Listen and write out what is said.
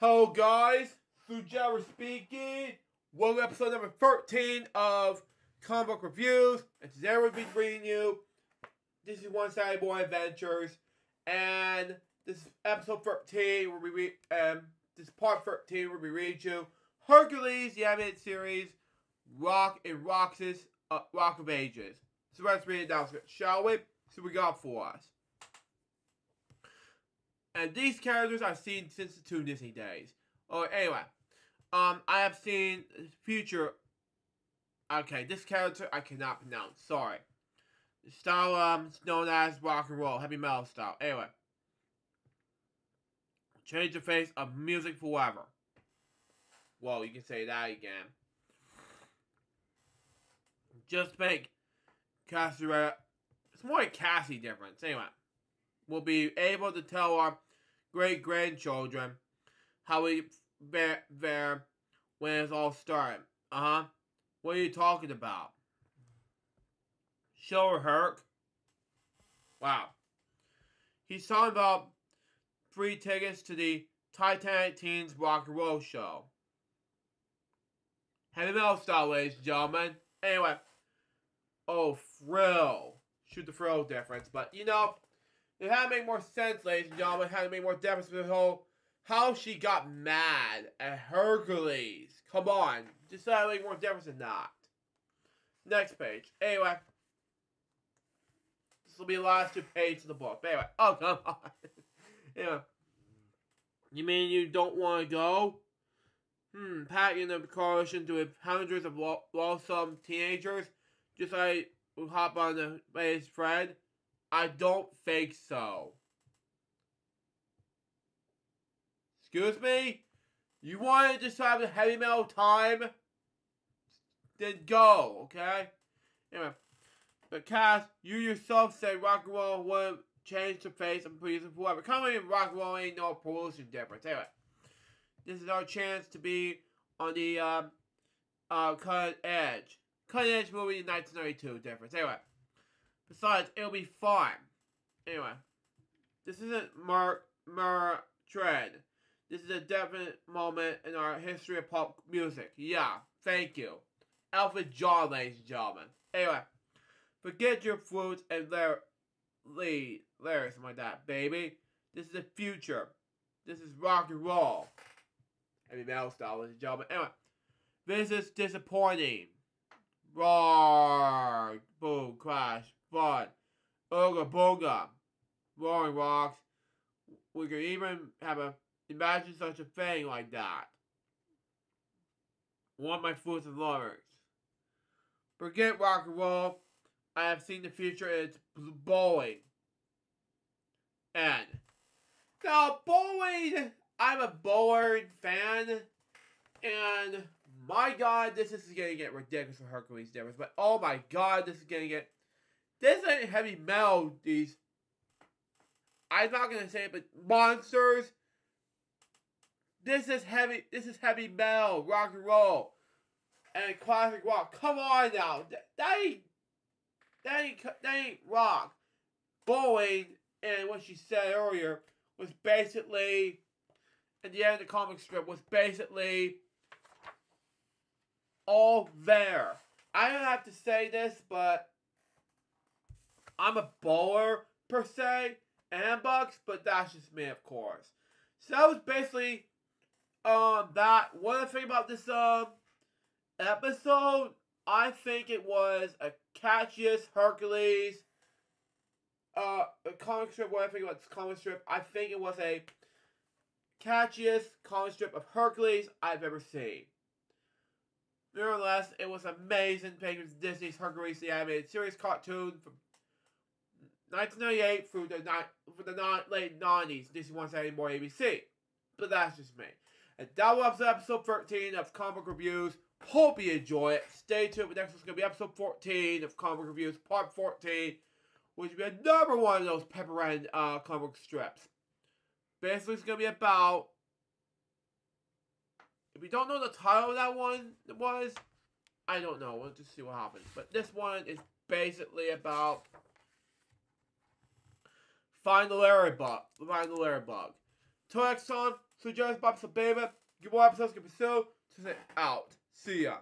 Hello guys, Fujawa speaking. Welcome to episode number 13 of Comic Book Reviews. And today we'll be bringing you This is One Saturday Boy Adventures. And this is episode 13 where we read um this part 13 where we read you Hercules, the animated series, Rock and Roxas, uh, Rock of Ages. So let's read it down, shall we? See what we got for us. And these characters I've seen since the two Disney days. Oh, anyway. Um, I have seen future. Okay, this character I cannot pronounce. Sorry. Style um known as rock and roll, heavy metal style. Anyway. Change the face of music forever. Well, you can say that again. Just make Cassie. It's more like Cassie difference. Anyway, we'll be able to tell our great grandchildren how we there there when it's all started. Uh huh. What are you talking about? Show her Herc. Wow. He's talking about free tickets to the Titanic Teens Rock and Roll Show. Heavy metal style, ladies and gentlemen. Anyway. Oh, frill. Shoot the frill difference. But, you know, it had to make more sense, ladies and gentlemen. It had to make more difference with the whole how she got mad at Hercules. Come on. Just had to make more difference than that. Next page. Anyway. This will be the last two pages of the book. Anyway. Oh, come on. anyway. You mean you don't want to go? Hmm, packing the coalition to hundreds of loathsome teenagers, just like who hop on the latest Fred. I don't think so. Excuse me? You want to just have a heavy metal time? Then go, okay? Anyway, Cass, you yourself said rock and roll would change the face of police forever. Coming in rock and roll ain't no pollution difference. Anyway, this is our chance to be on the um, uh, cutting edge. Cutting edge movie in 1992 difference. Anyway. Besides, it'll be fine. Anyway, this isn't Mark Mar Tread. This is a definite moment in our history of pop music. Yeah, thank you. Alfred John, ladies and gentlemen. Anyway, forget your flutes and their lead, lyrics like that, baby. This is the future. This is rock and roll. Heavy metal style, ladies and gentlemen. Anyway, this is disappointing. Roar, boom, crash, fun. Ooga booga. Roaring rocks. We could even have a imagine such a thing like that. Want my foods and lovers. Forget rock and roll. I have seen the future it's bowling. And now bowling I'm a bowling fan and my god this is gonna get ridiculous for Hercules difference, but oh my god this is gonna get this ain't heavy metal, these. I'm not gonna say it, but monsters. This is heavy. This is heavy metal, rock and roll, and classic rock. Come on now, that, ain't that ain't that ain't rock. Boeing and what she said earlier was basically, at the end of the comic strip, was basically all there. I don't have to say this, but I'm a bowler per se, and bucks, but that's just me, of course. So that was basically um that. I think about this um episode, I think it was a catchiest Hercules uh a comic strip. What I think about this comic strip, I think it was a catchiest comic strip of Hercules I've ever seen. Nevertheless, it was amazing. Taking Disney's Hercules the animated series cartoon from 1998 through the for the late 90s, Disney wants any more ABC. But that's just me. And that was episode 13 of Comic Reviews. Hope you enjoy it. Stay tuned. Next one's going to be episode 14 of Comic Reviews, part 14, which will be another one of those Pepper Ann uh, comic strips. Basically, it's going to be about. If you don't know the title of that one was, I don't know. We'll just see what happens. But this one is basically about Find the Larry bug. Find the Larry bug. Till next time, So join us, Bob Sababa. Get more episodes, get pursue. Just out. See ya.